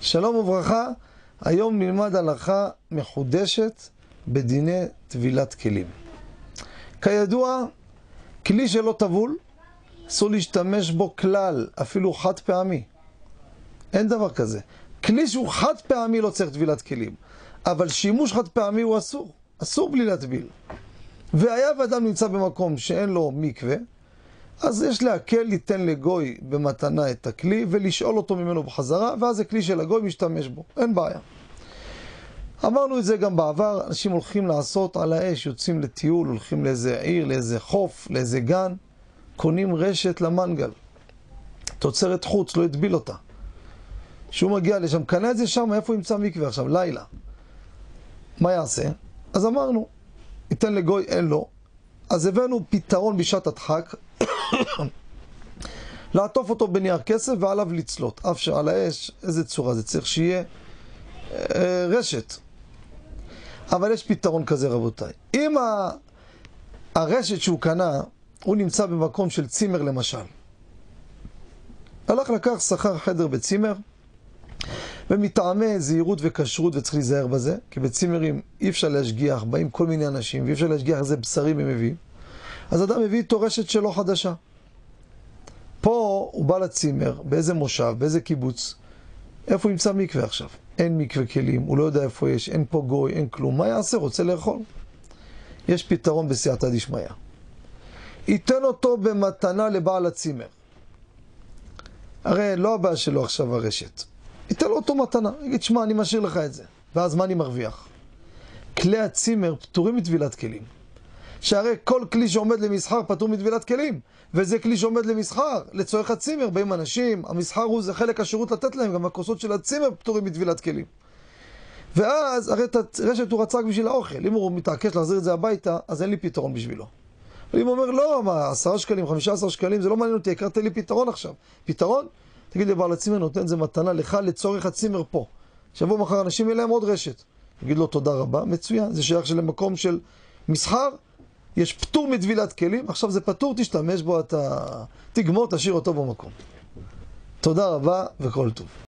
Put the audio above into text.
שלום וברכה, היום נלמד הלכה מחודשת בדיני טבילת כלים. כידוע, כלי שלא טבול, אסור להשתמש בו כלל, אפילו חד פעמי. אין דבר כזה. כלי שהוא חד פעמי לא צריך טבילת כלים, אבל שימוש חד פעמי הוא אסור, אסור בלי להטביל. והיה ואדם נמצא במקום שאין לו מקווה, אז יש להקל ליתן לגוי במתנה את הכלי ולשאול אותו ממנו בחזרה, ואז הכלי של הגוי משתמש בו, אין בעיה. אמרנו את זה גם בעבר, אנשים הולכים לעשות על האש, יוצאים לטיול, הולכים לאיזה עיר, לאיזה חוף, לאיזה גן, קונים רשת למנגל. תוצרת חוץ, לא יטביל אותה. כשהוא מגיע לשם, קנה את זה שם, איפה ימצא מקווה עכשיו? לילה. מה יעשה? אז אמרנו, ייתן לגוי, אין לו. אז הבאנו פתרון בשעת הדחק, לעטוף אותו בנייר כסף ועליו לצלות. אף שעל האש, איזה צורה זה צריך שיהיה אה, רשת. אבל יש פתרון כזה רבותיי. אם ה... הרשת שהוא קנה, הוא נמצא במקום של צימר למשל. הלך לקח, שכר חדר בצימר, ומטעמי זהירות וכשרות, וצריך להיזהר בזה, כי בצימרים אי אפשר להשגיח, באים כל מיני אנשים, ואי אפשר להשגיח איזה בשרים הם מביאים. אז אדם מביא איתו רשת שלו חדשה. פה הוא בא לצימר, באיזה מושב, באיזה קיבוץ. איפה הוא ימצא מקווה עכשיו? אין מקווה כלים, הוא לא יודע איפה יש, אין פה גוי, אין כלום. מה יעשה? רוצה לאכול. יש פתרון בסייעתא דשמיא. ייתן אותו במתנה לבעל הצימר. הרי לא הבעיה שלו עכשיו הרשת. ייתן לו אותו מתנה. יגיד, שמע, אני משאיר לך את זה. ואז מה אני מרוויח? כלי הצימר פטורים מטבילת כלים. שהרי כל כלי שעומד למסחר פטור מטבילת כלים, וזה כלי שעומד למסחר, לצורך הצימר, באים אנשים, המסחר הוא, זה חלק השירות לתת להם, גם הכוסות של הצימר פטורים מטבילת כלים. ואז, הרי את הרשת הוא רצה רק בשביל האוכל, אם הוא מתעקש להחזיר את זה הביתה, אז אין לי פתרון בשבילו. אבל אם הוא אומר, לא, מה, עשרה שקלים, חמישה עשר שקלים, זה לא מעניין אותי, הכרת לי פתרון עכשיו. פתרון? תגיד לי, בעל הצימר נותן את זה מתנה לך לצורך הצימר פה. שבוע מחר אנשים יהיה להם עוד רשת. תגיד לו תודה רבה, מצוין, זה שייך למקום של מסחר, יש פטור מטבילת כלים, עכשיו זה פטור, תשתמש בו, אתה תגמור, תשאיר אותו במקום. תודה רבה וכל טוב.